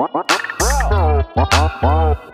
Bro.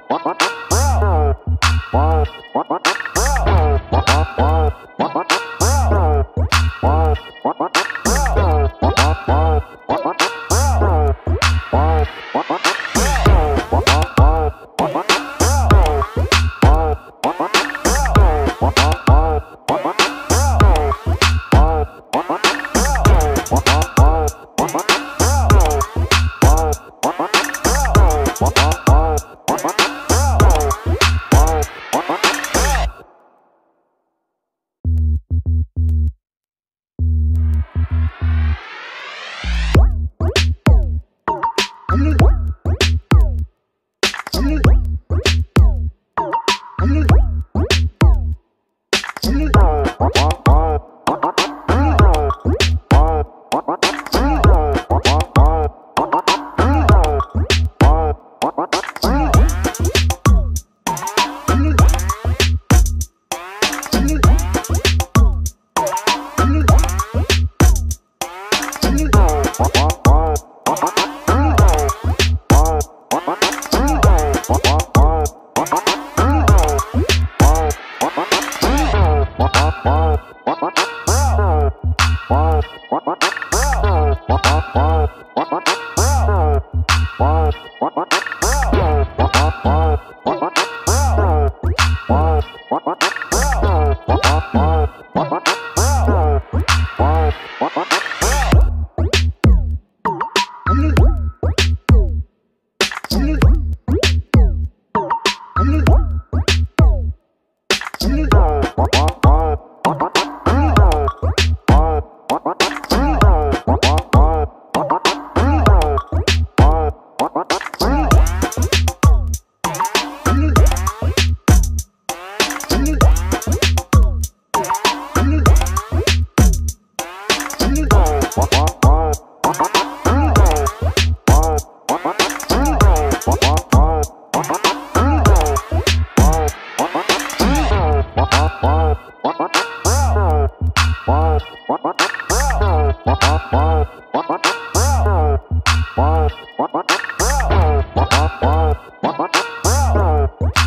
I'm Bye. Bro. Bro. Bro.